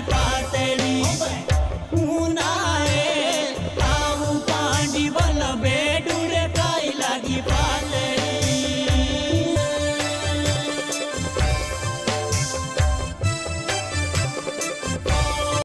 पातरी पातड़ी ऊना पांडी बल